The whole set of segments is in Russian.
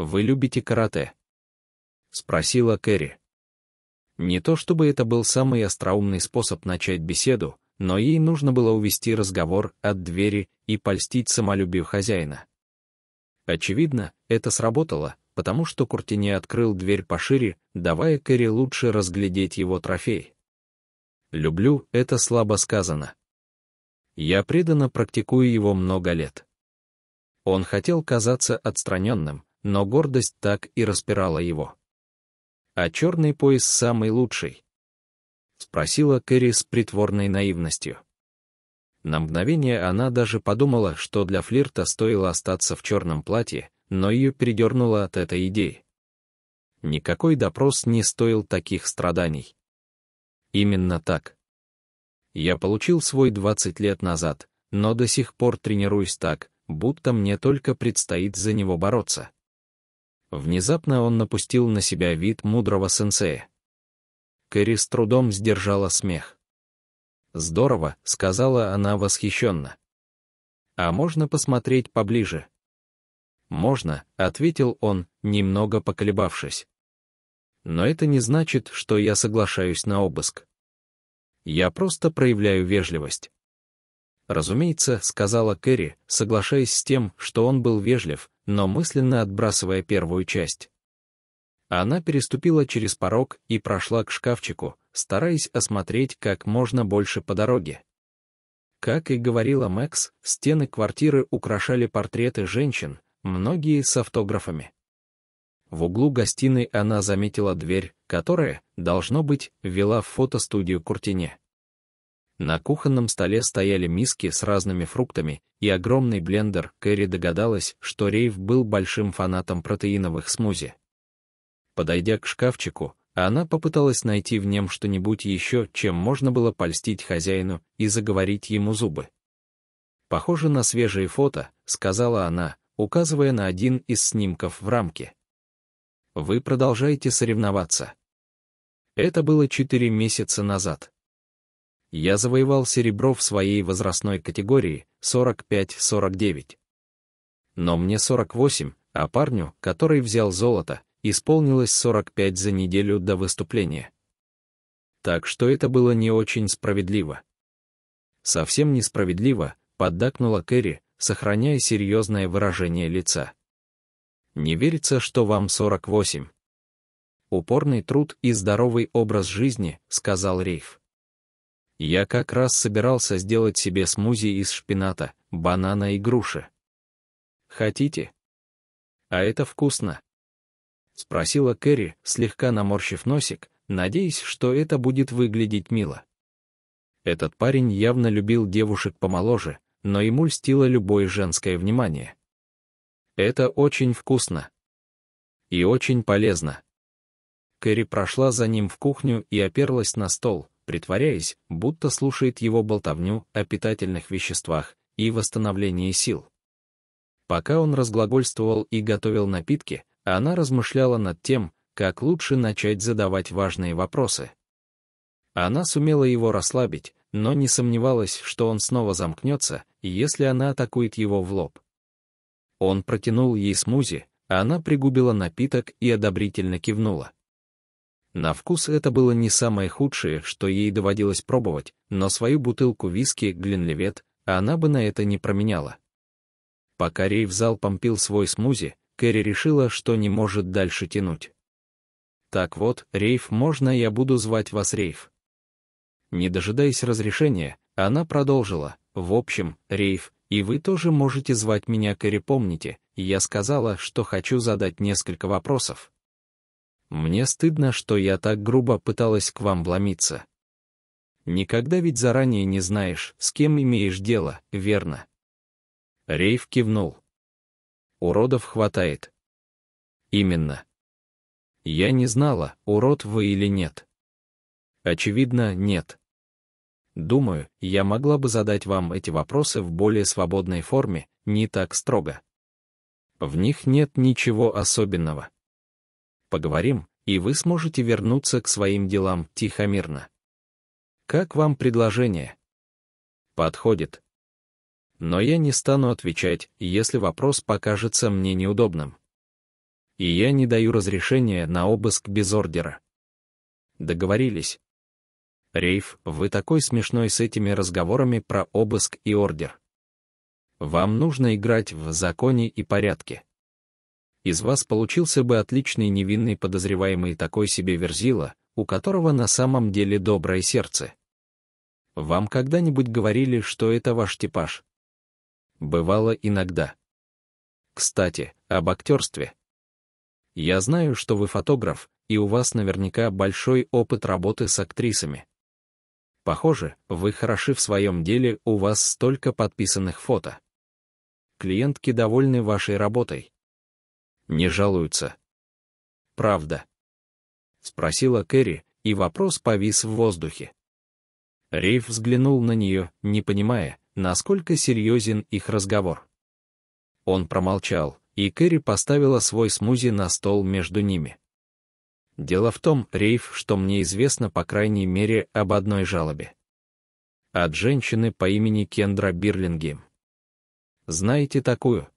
вы любите карате?» — спросила Кэрри. Не то чтобы это был самый остроумный способ начать беседу, но ей нужно было увести разговор от двери и польстить самолюбию хозяина. Очевидно, это сработало, потому что Куртине открыл дверь пошире, давая Кэрри лучше разглядеть его трофей. «Люблю» — это слабо сказано. Я преданно практикую его много лет. Он хотел казаться отстраненным, но гордость так и распирала его. «А черный пояс самый лучший?» — спросила Кэрри с притворной наивностью. На мгновение она даже подумала, что для флирта стоило остаться в черном платье, но ее передернуло от этой идеи. Никакой допрос не стоил таких страданий. Именно так. Я получил свой 20 лет назад, но до сих пор тренируюсь так, будто мне только предстоит за него бороться. Внезапно он напустил на себя вид мудрого сенсея. Кэрри с трудом сдержала смех. «Здорово», — сказала она восхищенно. «А можно посмотреть поближе?» «Можно», — ответил он, немного поколебавшись. «Но это не значит, что я соглашаюсь на обыск. Я просто проявляю вежливость». «Разумеется», — сказала Кэрри, соглашаясь с тем, что он был вежлив, но мысленно отбрасывая первую часть. Она переступила через порог и прошла к шкафчику, стараясь осмотреть как можно больше по дороге. Как и говорила Мэкс, стены квартиры украшали портреты женщин, многие с автографами. В углу гостиной она заметила дверь, которая, должно быть, вела в фотостудию Куртине. На кухонном столе стояли миски с разными фруктами и огромный блендер. Кэрри догадалась, что Рейв был большим фанатом протеиновых смузи. Подойдя к шкафчику, она попыталась найти в нем что-нибудь еще, чем можно было польстить хозяину и заговорить ему зубы. «Похоже на свежие фото», — сказала она, указывая на один из снимков в рамке. Вы продолжаете соревноваться. Это было четыре месяца назад. Я завоевал серебро в своей возрастной категории 45-49. Но мне 48, а парню, который взял золото, исполнилось 45 за неделю до выступления. Так что это было не очень справедливо. Совсем несправедливо, поддакнула Кэрри, сохраняя серьезное выражение лица. Не верится, что вам 48. Упорный труд и здоровый образ жизни, сказал Рейф. Я как раз собирался сделать себе смузи из шпината, банана и груши. Хотите? А это вкусно. Спросила Кэрри, слегка наморщив носик, надеясь, что это будет выглядеть мило. Этот парень явно любил девушек помоложе, но ему льстило любое женское внимание. Это очень вкусно. И очень полезно. Кэрри прошла за ним в кухню и оперлась на стол, притворяясь, будто слушает его болтовню о питательных веществах и восстановлении сил. Пока он разглагольствовал и готовил напитки, она размышляла над тем, как лучше начать задавать важные вопросы. Она сумела его расслабить, но не сомневалась, что он снова замкнется, если она атакует его в лоб. Он протянул ей смузи, а она пригубила напиток и одобрительно кивнула. На вкус это было не самое худшее, что ей доводилось пробовать, но свою бутылку виски Глинлевет она бы на это не променяла. Пока Рейв залпом пил свой смузи, Кэрри решила, что не может дальше тянуть. «Так вот, Рейв, можно я буду звать вас Рейв?» Не дожидаясь разрешения, она продолжила. «В общем, Рейв, и вы тоже можете звать меня Кэрри, помните, я сказала, что хочу задать несколько вопросов. Мне стыдно, что я так грубо пыталась к вам вломиться. Никогда ведь заранее не знаешь, с кем имеешь дело, верно?» Рейв кивнул. «Уродов хватает». «Именно». «Я не знала, урод вы или нет». «Очевидно, нет». Думаю, я могла бы задать вам эти вопросы в более свободной форме, не так строго. В них нет ничего особенного. Поговорим, и вы сможете вернуться к своим делам тихо-мирно. Как вам предложение? Подходит. Но я не стану отвечать, если вопрос покажется мне неудобным. И я не даю разрешения на обыск без ордера. Договорились. Рейф, вы такой смешной с этими разговорами про обыск и ордер. Вам нужно играть в законе и порядке. Из вас получился бы отличный невинный подозреваемый такой себе верзила, у которого на самом деле доброе сердце. Вам когда-нибудь говорили, что это ваш типаж? Бывало иногда. Кстати, об актерстве. Я знаю, что вы фотограф, и у вас наверняка большой опыт работы с актрисами. Похоже, вы хороши в своем деле, у вас столько подписанных фото. Клиентки довольны вашей работой. Не жалуются. Правда. Спросила Кэрри, и вопрос повис в воздухе. Рейв взглянул на нее, не понимая, насколько серьезен их разговор. Он промолчал, и Кэрри поставила свой смузи на стол между ними. Дело в том, Рейф, что мне известно по крайней мере об одной жалобе. От женщины по имени Кендра Бирлингем. Знаете такую?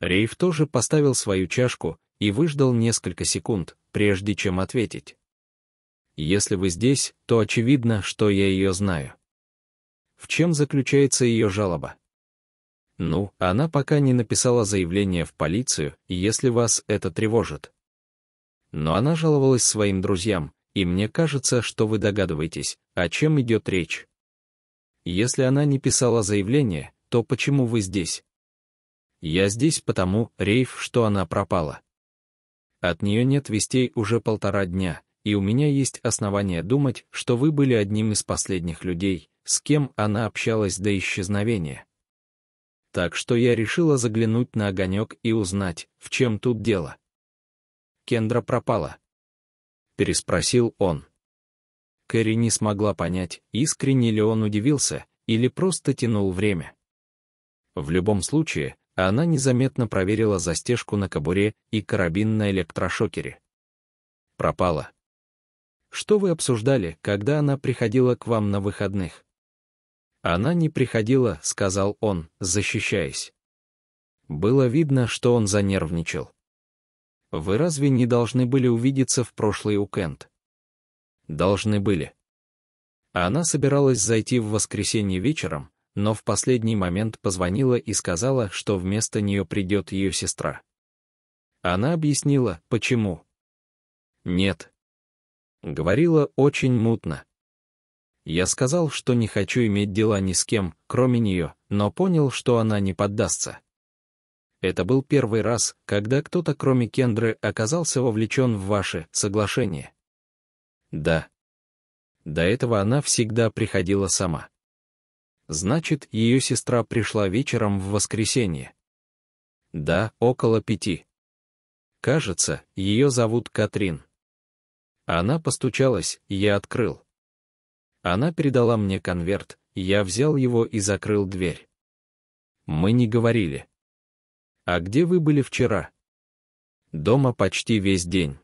Рейф тоже поставил свою чашку и выждал несколько секунд, прежде чем ответить. Если вы здесь, то очевидно, что я ее знаю. В чем заключается ее жалоба? Ну, она пока не написала заявление в полицию, если вас это тревожит но она жаловалась своим друзьям, и мне кажется, что вы догадываетесь, о чем идет речь. Если она не писала заявление, то почему вы здесь? Я здесь потому, Рейф, что она пропала. От нее нет вестей уже полтора дня, и у меня есть основания думать, что вы были одним из последних людей, с кем она общалась до исчезновения. Так что я решила заглянуть на огонек и узнать, в чем тут дело. Кендра пропала?» Переспросил он. Кэрри не смогла понять, искренне ли он удивился или просто тянул время. В любом случае, она незаметно проверила застежку на кобуре и карабин на электрошокере. Пропала. Что вы обсуждали, когда она приходила к вам на выходных? Она не приходила, сказал он, защищаясь. Было видно, что он занервничал. Вы разве не должны были увидеться в прошлый уикенд? Должны были. Она собиралась зайти в воскресенье вечером, но в последний момент позвонила и сказала, что вместо нее придет ее сестра. Она объяснила, почему. Нет. Говорила очень мутно. Я сказал, что не хочу иметь дела ни с кем, кроме нее, но понял, что она не поддастся. Это был первый раз, когда кто-то кроме Кендры оказался вовлечен в ваше соглашение. Да. До этого она всегда приходила сама. Значит, ее сестра пришла вечером в воскресенье. Да, около пяти. Кажется, ее зовут Катрин. Она постучалась, я открыл. Она передала мне конверт, я взял его и закрыл дверь. Мы не говорили. «А где вы были вчера?» «Дома почти весь день.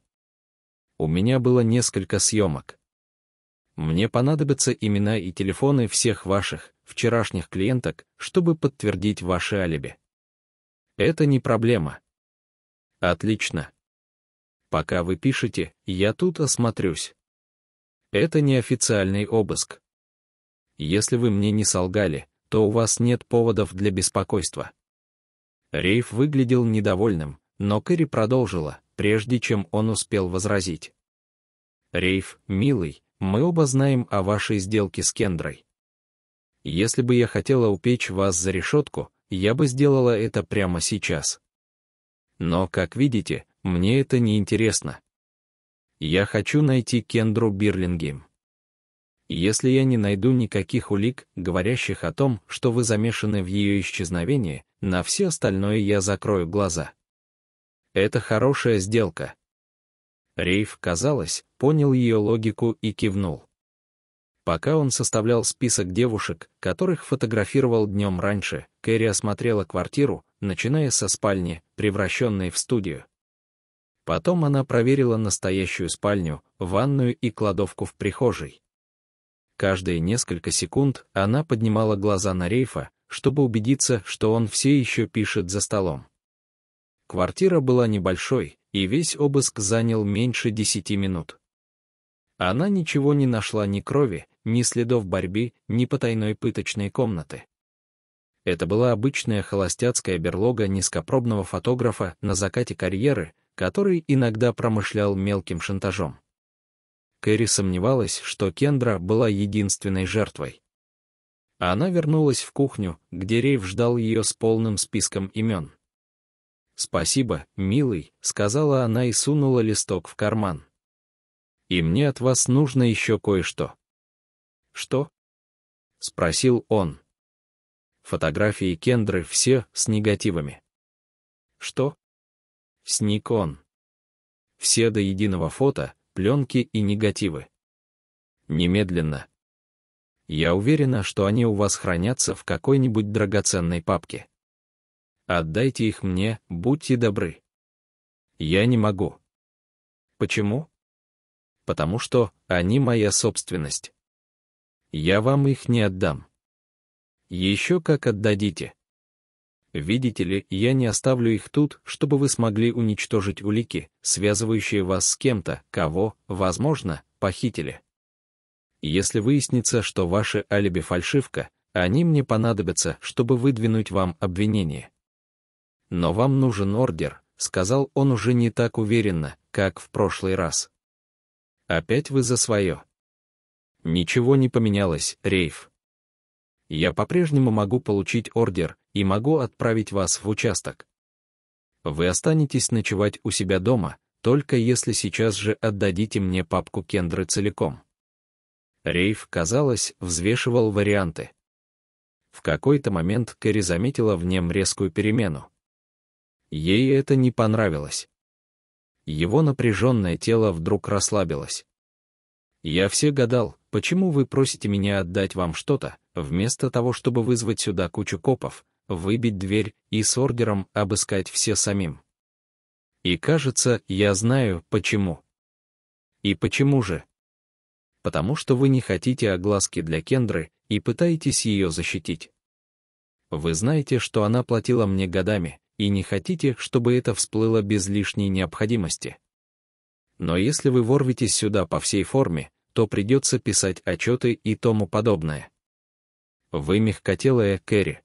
У меня было несколько съемок. Мне понадобятся имена и телефоны всех ваших, вчерашних клиенток, чтобы подтвердить ваше алиби. Это не проблема. Отлично. Пока вы пишете, я тут осмотрюсь. Это не официальный обыск. Если вы мне не солгали, то у вас нет поводов для беспокойства. Рейф выглядел недовольным, но Кэрри продолжила, прежде чем он успел возразить. «Рейф, милый, мы оба знаем о вашей сделке с Кендрой. Если бы я хотела упечь вас за решетку, я бы сделала это прямо сейчас. Но, как видите, мне это не интересно. Я хочу найти Кендру Бирлингем. Если я не найду никаких улик, говорящих о том, что вы замешаны в ее исчезновении, на все остальное я закрою глаза. Это хорошая сделка. Рейв, казалось, понял ее логику и кивнул. Пока он составлял список девушек, которых фотографировал днем раньше, Кэрри осмотрела квартиру, начиная со спальни, превращенной в студию. Потом она проверила настоящую спальню, ванную и кладовку в прихожей. Каждые несколько секунд она поднимала глаза на Рейфа, чтобы убедиться, что он все еще пишет за столом. квартира была небольшой, и весь обыск занял меньше десяти минут. Она ничего не нашла ни крови, ни следов борьбы, ни потайной пыточной комнаты. Это была обычная холостяцкая берлога низкопробного фотографа на закате карьеры, который иногда промышлял мелким шантажом. Кэрри сомневалась, что Кендра была единственной жертвой. Она вернулась в кухню, где Рейв ждал ее с полным списком имен. «Спасибо, милый», — сказала она и сунула листок в карман. «И мне от вас нужно еще кое-что». «Что?» — спросил он. Фотографии Кендры все с негативами. «Что?» «С Никон». Все до единого фото, пленки и негативы. Немедленно. Я уверена, что они у вас хранятся в какой-нибудь драгоценной папке. Отдайте их мне, будьте добры. Я не могу. Почему? Потому что они моя собственность. Я вам их не отдам. Еще как отдадите. Видите ли, я не оставлю их тут, чтобы вы смогли уничтожить улики, связывающие вас с кем-то, кого, возможно, похитили. Если выяснится, что ваше алиби фальшивка, они мне понадобятся, чтобы выдвинуть вам обвинение. «Но вам нужен ордер», — сказал он уже не так уверенно, как в прошлый раз. «Опять вы за свое». «Ничего не поменялось, Рейф. Я по-прежнему могу получить ордер и могу отправить вас в участок. Вы останетесь ночевать у себя дома, только если сейчас же отдадите мне папку Кендры целиком». Рейф, казалось, взвешивал варианты. В какой-то момент Кэрри заметила в нем резкую перемену. Ей это не понравилось. Его напряженное тело вдруг расслабилось. Я все гадал, почему вы просите меня отдать вам что-то, вместо того, чтобы вызвать сюда кучу копов, выбить дверь и с ордером обыскать все самим. И кажется, я знаю, почему. И почему же? Потому что вы не хотите огласки для Кендры и пытаетесь ее защитить. Вы знаете, что она платила мне годами, и не хотите, чтобы это всплыло без лишней необходимости. Но если вы ворветесь сюда по всей форме, то придется писать отчеты и тому подобное. Вы мягкотелая Кэрри.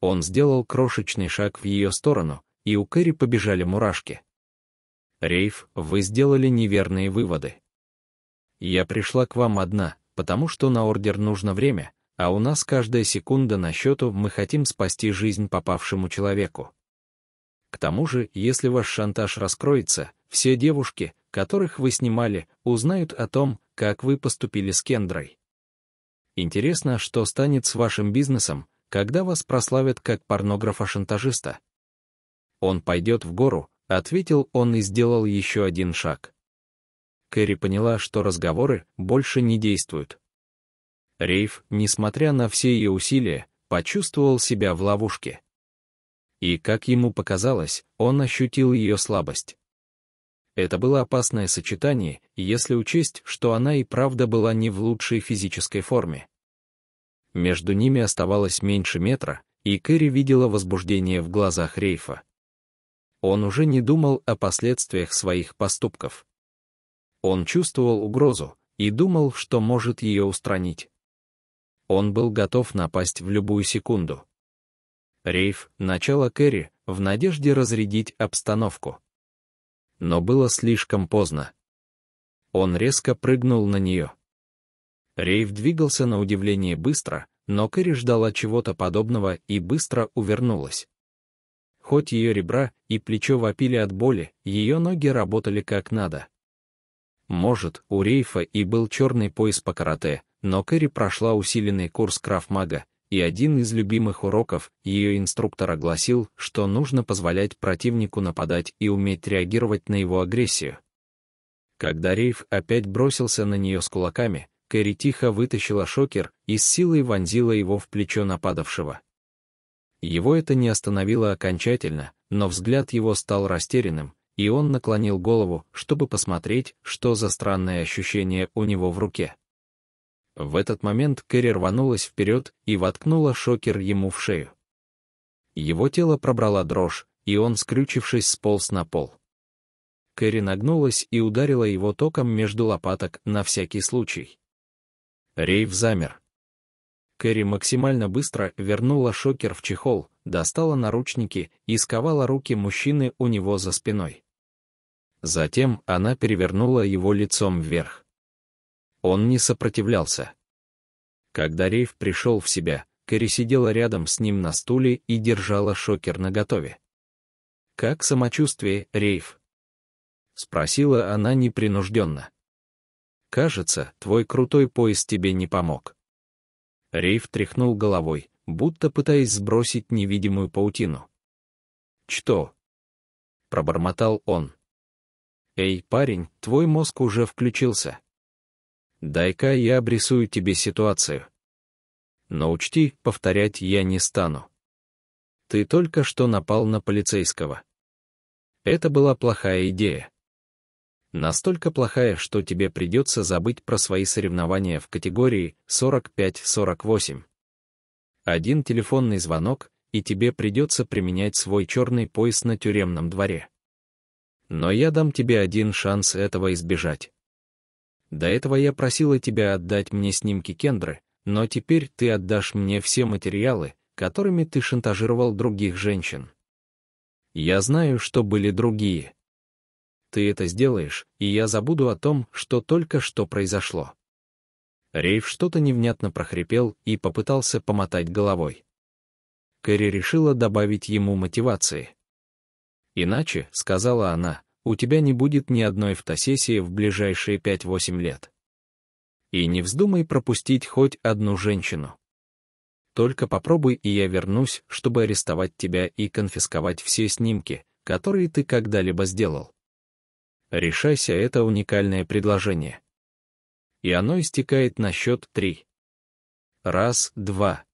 Он сделал крошечный шаг в ее сторону, и у Кэрри побежали мурашки. Рейф, вы сделали неверные выводы. Я пришла к вам одна, потому что на ордер нужно время, а у нас каждая секунда на счету мы хотим спасти жизнь попавшему человеку. К тому же, если ваш шантаж раскроется, все девушки, которых вы снимали, узнают о том, как вы поступили с Кендрой. Интересно, что станет с вашим бизнесом, когда вас прославят как порнографа-шантажиста. Он пойдет в гору, ответил он и сделал еще один шаг. Кэрри поняла, что разговоры больше не действуют. Рейв, несмотря на все ее усилия, почувствовал себя в ловушке. И, как ему показалось, он ощутил ее слабость. Это было опасное сочетание, если учесть, что она и правда была не в лучшей физической форме. Между ними оставалось меньше метра, и Кэрри видела возбуждение в глазах Рейфа. Он уже не думал о последствиях своих поступков. Он чувствовал угрозу и думал, что может ее устранить. Он был готов напасть в любую секунду. Рейф, начало Кэрри, в надежде разрядить обстановку. Но было слишком поздно. Он резко прыгнул на нее. Рейв двигался на удивление быстро, но Кэрри ждала чего-то подобного и быстро увернулась. Хоть ее ребра и плечо вопили от боли, ее ноги работали как надо. Может, у Рейфа и был черный пояс по карате, но Кэрри прошла усиленный курс крафмага, и один из любимых уроков ее инструктора гласил, что нужно позволять противнику нападать и уметь реагировать на его агрессию. Когда Рейф опять бросился на нее с кулаками, Кэрри тихо вытащила шокер и с силой вонзила его в плечо нападавшего. Его это не остановило окончательно, но взгляд его стал растерянным, и он наклонил голову, чтобы посмотреть, что за странное ощущение у него в руке. В этот момент Кэрри рванулась вперед и воткнула шокер ему в шею. Его тело пробрала дрожь, и он, скрючившись, сполз на пол. Кэрри нагнулась и ударила его током между лопаток на всякий случай. Рейв замер. Кэрри максимально быстро вернула шокер в чехол, достала наручники и сковала руки мужчины у него за спиной. Затем она перевернула его лицом вверх. Он не сопротивлялся. Когда Рейв пришел в себя, Кэрри сидела рядом с ним на стуле и держала шокер наготове. «Как самочувствие, Рейв?» — спросила она непринужденно. «Кажется, твой крутой пояс тебе не помог». Рейв тряхнул головой, будто пытаясь сбросить невидимую паутину. «Что?» — пробормотал он. «Эй, парень, твой мозг уже включился. Дай-ка я обрисую тебе ситуацию. Но учти, повторять я не стану. Ты только что напал на полицейского. Это была плохая идея. Настолько плохая, что тебе придется забыть про свои соревнования в категории 45-48. Один телефонный звонок, и тебе придется применять свой черный пояс на тюремном дворе. Но я дам тебе один шанс этого избежать. До этого я просила тебя отдать мне снимки Кендры, но теперь ты отдашь мне все материалы, которыми ты шантажировал других женщин. Я знаю, что были другие. Ты это сделаешь, и я забуду о том, что только что произошло. Рейв что-то невнятно прохрипел и попытался помотать головой. Кэрри решила добавить ему мотивации. «Иначе», — сказала она, — «у тебя не будет ни одной фотосессии в ближайшие 5-8 лет. И не вздумай пропустить хоть одну женщину. Только попробуй, и я вернусь, чтобы арестовать тебя и конфисковать все снимки, которые ты когда-либо сделал. Решайся, это уникальное предложение. И оно истекает на счет три. Раз, два,